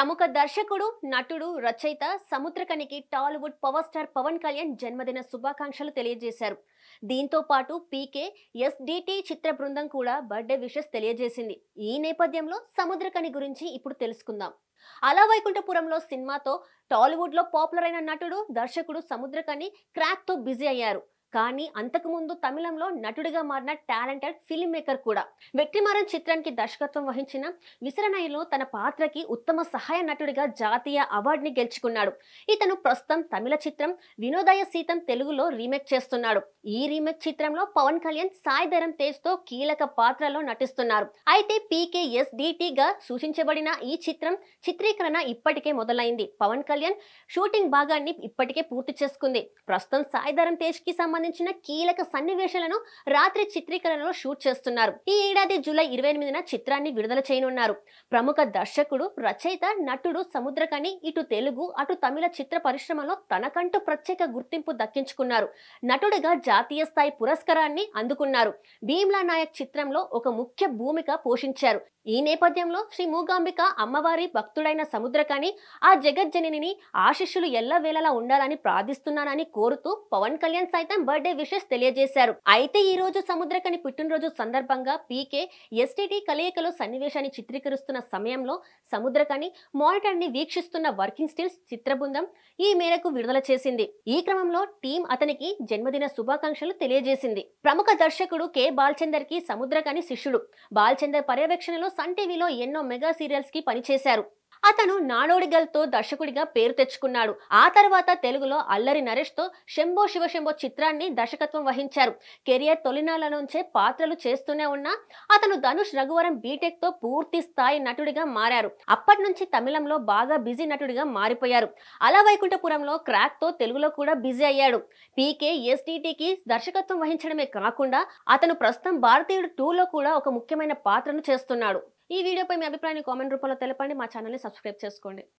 ప్రముఖ దర్శకుడు నటుడు రచయిత సముద్రకనికి Tollywood power star Pawan Kalyan జన్మదిన శుభాకాంక్షలు తెలియజేశారు. దీంతో పాటు పీకే ఎస్డిటి చిత్ర బృందం కూడా బర్త్డే విషెస్ తెలియజేసింది. ఈ నేపథ్యంలో సముద్రకని గురించి ఇప్పుడు తెలుసుకుందాం. అలా వైకుంఠపురంలో సినిమాతో టాలీవుడ్లో పాపులర్ అయిన నటుడు దర్శకుడు సముద్రకని క్రాక్తో బిజీ అయ్యారు. కానీ అంతకుముందు తమిళంలో నటుడిగా మారిన టాలెంటెడ్ ఫిల్మ్ మేకర్ కూడా. వెట్రిమారన్ చిత్రానికి దర్శకత్వం వహించిన విసరణయ్యలో తన పాత్రకి ఉత్తమ సహాయ నటుడిగా జాతీయ అవార్డుని గెలుచుకున్నాడు. ఇతను ప్రస్తుతం తమిళ చిత్రం వినోదయ సీతం తెలుగులో రీమేక్ చేస్తున్నాడు. ఈ రీమేక్ చిత్రంలో పవన్ కళ్యాణ్ సాయి ధరం తేజ్తో కీలక పాత్రలో నటిస్తున్నారు. అయితే పీకేఎస్గా సూచించబడిన ఈ చిత్రం చిత్రీకరణ ఇప్పటికే మొదలైంది. పవన్ కళ్యాణ్ షూటింగ్ భాగాన్ని ఇప్పటికే పూర్తి చేసుకుంది. ప్రస్తుతం సాయి ధరం తేజ్కి సంబంధించిన కీలక సన్నివేశాలను రాత్రి చిత్రీకరణలో షూట్ చేస్తున్నారు. ఈ ఏడాది జూలై ఇరవై ఎనిమిదిన చిత్రాన్ని విడుదల చేయనున్నారు. ప్రముఖ దర్శకుడు రచయిత నటుడు సముద్రకని ఇటు తెలుగు అటు తమిళ చిత్ర పరిశ్రమలో తనకంటూ ప్రత్యేక గుర్తింపు దక్కించుకున్నారు. నటుడిగా జాతీయ స్థాయి పురస్కారాన్ని అందుకున్నారు. భీమ్లా నాయక్ చిత్రంలో ఒక ముఖ్య భూమిక పోషించారు. ఈ నేపథ్యంలో శ్రీ మూగాంబిక అమ్మవారి భక్తుడైన సముద్రకని ఆ జగజ్జనిని ఆశిష్యులు ఎల్లవేళలా ఉండాలని ప్రార్థిస్తున్నానని కోరుతూ పవన్ కళ్యాణ్ సైతం బర్త్డే విషెస్ తెలియజేశారు. అయితే ఈ రోజు సముద్రకని పుట్టినరోజు సందర్భంగా పీకే ఎస్టీటీ కలయికలో సన్నివేశాన్ని చిత్రీకరిస్తున్న సమయంలో సముద్రకని మానిటర్ని వీక్షిస్తున్న వర్కింగ్ స్టిల్స్ చిత్రబృందం ఈ మేరకు విడుదల చేసింది. ఈ క్రమంలో టీం అతనికి జన్మదిన శుభాకాంక్షలు తెలియజేసింది. ప్రముఖ దర్శకుడు కె. బాల్చందర్కి సముద్రకని శిష్యుడు. బాల్చందర్ పర్యవేక్షణలో సన్ టీవీలో ఎన్నో మెగా సీరియల్స్కి పనిచేశారు. అతను నాడోడిగల్తో దర్శకుడిగా పేరు తెచ్చుకున్నాడు. ఆ తర్వాత తెలుగులో అల్లరి నరేష్తో శంభో శివశంభో చిత్రాన్ని దర్శకత్వం వహించారు. కెరియర్ తొలినాల నుంచే పాత్రలు చేస్తూనే ఉన్నా అతను ధనుష్ రఘువరం బీటెక్తో పూర్తి స్థాయి నటుడిగా మారారు. అప్పటి నుంచి తమిళంలో బాగా బిజీ నటుడిగా మారిపోయారు. అలా వైకుంఠపురంలో క్రాక్తో తెలుగులో కూడా బిజీ అయ్యాడు. పీకే ఎస్టీటీకి దర్శకత్వం వహించడమే కాకుండా అతను ప్రస్తుతం భారతీయుడు టూలో కూడా ఒక ముఖ్యమైన పాత్రను చేస్తున్నాడు. ఈ వీడియోపై మీ అభిప్రాయాన్ని కామెంట్ రూపంలో తెలపండి. మా ఛానల్ని సబ్స్క్రైబ్ చేసుకోండి.